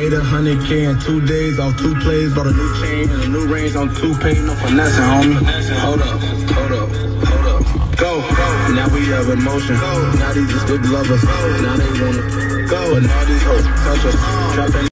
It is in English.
Made a hundred K in two days off two plays, bought a new chain and a new range on two pay, no finessing, homie. Hold up, hold up, hold up. Go, go. Now we have emotion. Go. Now these just good lovers. Now they wanna go. But all these hoes touch us.